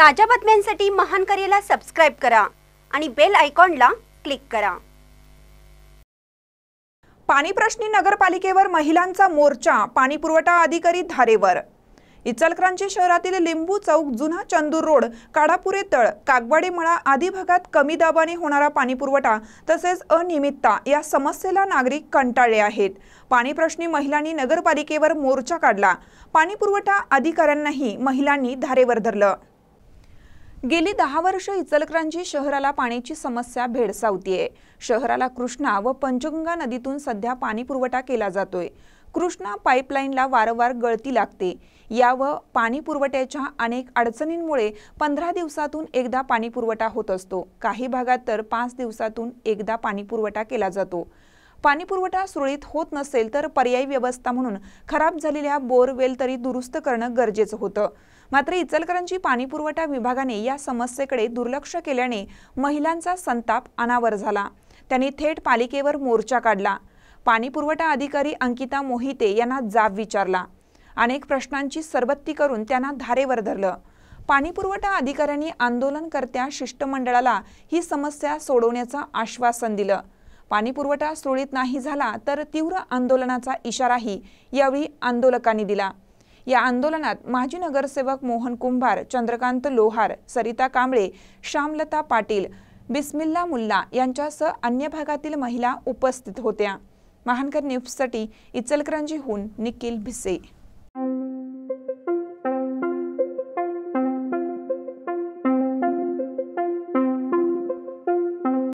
ताज्या बातम्यांसाठी महान करेला सबस्क्राईब करा आणि बेल आयकॉनला क्लिक करा. पाणी प्रश्नी नगरपालिकेवर महिलांचा मोर्चा पाणी पुरवठा अधिकारी धारेवर. इचलक्रांची शहरातील लिंबू चौक जुना चंदूर रोड काडापुरे तळ कागवाडे मळा आदी भागात कमी दाबाने होणारा पाणी पुरवठा तसेच अनियमितता या समस्येला नागरिक कंटाळले आहेत. पाणी प्रश्नी महिलांनी नगरपालिकेवर मोर्चा काढला. पाणी पुरवठा अधिकाऱ्यांनाही महिलांनी धारेवर धरलं. गेली दहा वर्ष इचलकरांची शहराला पाण्याची समस्या भेडसावतीये. शहराला कृष्णा व पंचगंगा नदीतून सध्या पाणी पुरवठा केला जातोय. कृष्णा पाईपलाईनला वारंवार गळती लागते. या व पाणी पुरवठ्याच्या अनेक अडचणींमुळे पंधरा दिवसातून एकदा पाणी पुरवठा होत असतो. काही भागात तर पाच दिवसातून एकदा पाणी पुरवठा केला जातो. पाणी पुरवठा सुरळीत होत नसेल तर पर्यायी व्यवस्था म्हणून खराब झालेल्या बोरवेल तरी दुरुस्त करणं गरजेचं होतं. मात्र इचलकरंजी पाणी पुरवठा विभागाने या समस्येकडे दुर्लक्ष केल्याने महिलांचा संताप अनावर झाला. त्यांनी थेट पालिकेवर मोर्चा काढला. पाणी पुरवठा अधिकारी अंकिता मोहिते यांना जाब विचारला. अनेक प्रश्नांची सरबत्ती करून त्यांना धारेवर धरलं. पाणी पुरवठा अधिकाऱ्यांनी आंदोलनकर्त्या शिष्टमंडळाला ही समस्या सोडवण्याचं आश्वासन दिलं. पाणी पुरवठा सुरळीत नाही झाला तर तीव्र आंदोलनाचा इशाराही यावेळी आंदोलकांनी दिला. या आंदोलनात माजी नगरसेवक मोहन कुंभार चंद्रकांत लोहार सरिता कांबळे श्यामलता पाटील बिस्मिल्ला मुल्ला यांच्यासह अन्य भागातील महिला उपस्थित होत्या. महानकर न्यूजसाठी इचलकरंजीहून निखिल भिसे.